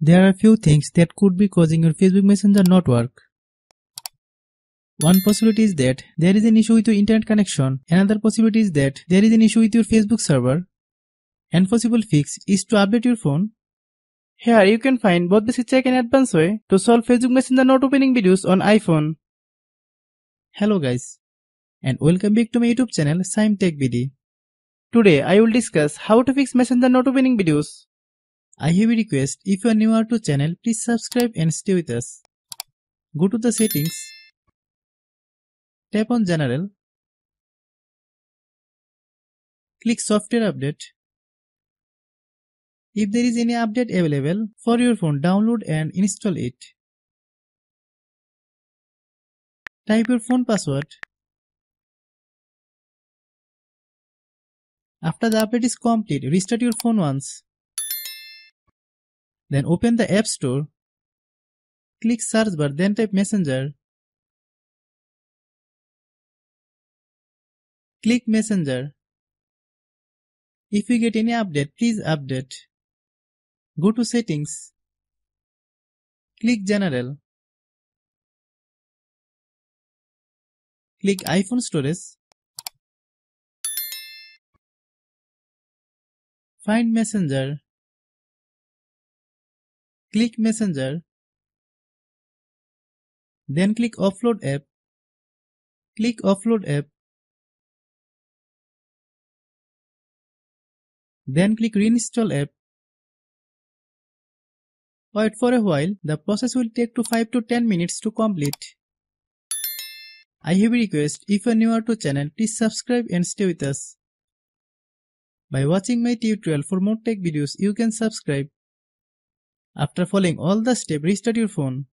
There are a few things that could be causing your Facebook Messenger not work. One possibility is that there is an issue with your internet connection. Another possibility is that there is an issue with your Facebook server. And possible fix is to update your phone. Here you can find both basic check and advanced way to solve Facebook Messenger not opening videos on iPhone. Hello guys and welcome back to my YouTube channel Shaem Tech BD. Today I will discuss how to fix Messenger not opening videos. I have a request if you are newer to channel please subscribe and stay with us. Go to the settings. Tap on general. Click software update. If there is any update available for your phone download and install it. Type your phone password. After the update is complete, restart your phone once. Then open the App Store. Click search bar then type Messenger. Click Messenger. If you get any update, please update. Go to settings. Click General. Click iPhone storage. Find Messenger. Click Messenger. Then click Offload app. Click Offload app. Then click Reinstall app. Wait for a while, the process will take to 5 to 10 minutes to complete. I have a request, if you are new to channel, please subscribe and stay with us. By watching my tutorial for more tech videos, you can subscribe. After following all the steps, restart your phone.